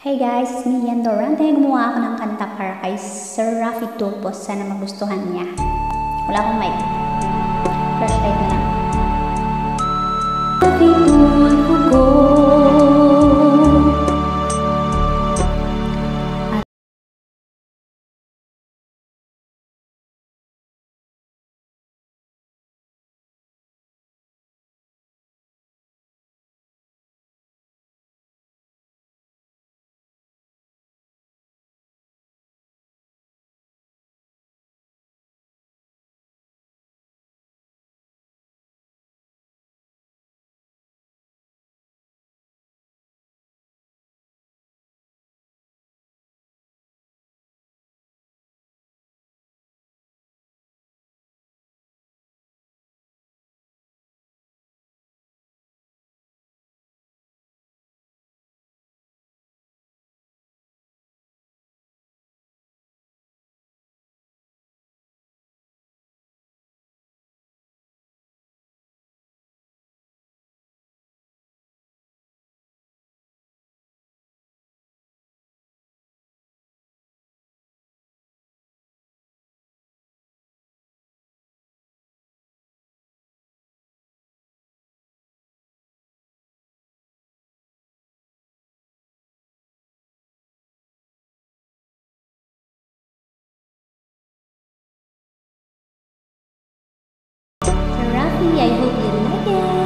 Hey guys, it's me Yan Dorante. Gumawa ako ng kanta para kay Sir Rafi Tulpos. Sana magustuhan niya. Wala akong mic. như vậy hụt gì nữa chứ